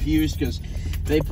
confused because they put